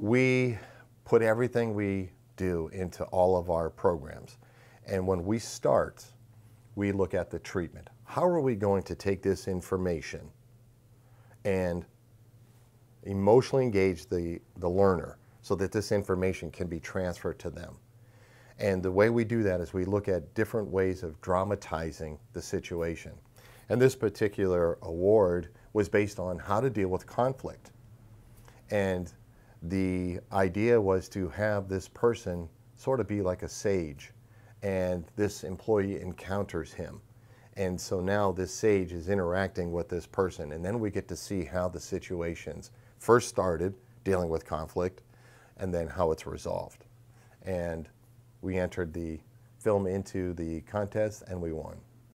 We put everything we do into all of our programs. And when we start, we look at the treatment. How are we going to take this information and emotionally engage the, the learner so that this information can be transferred to them? And the way we do that is we look at different ways of dramatizing the situation. And this particular award was based on how to deal with conflict. And the idea was to have this person sort of be like a sage, and this employee encounters him. And so now this sage is interacting with this person, and then we get to see how the situations first started dealing with conflict and then how it's resolved. And we entered the film into the contest and we won.